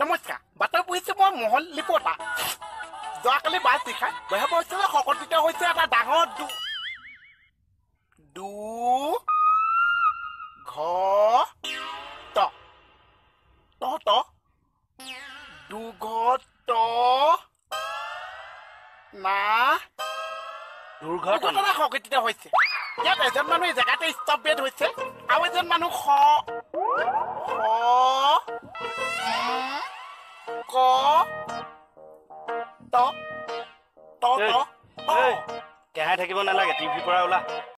নমস্কাৰ। বাতৰি পঢ়িছো মই মোহন লিপতা যোৱাকালি বাছ নিশা বৈহাৱস্থলত সংঘটিত হৈছে এটা ডাঙৰ দু দু ঘ ত ত ত দুঘট। না। দুৰ্ঘটনা। দুৰ্ঘটনা সংঘটিত হৈছে। ইয়াত এজন মানুহ জেগাতে ষ্টপ বেড হৈছে আৰু এজন মানুহ স স ক ত ত ত এই, কেহাই থাকিব নালাগে টিভিৰ পৰা ওলা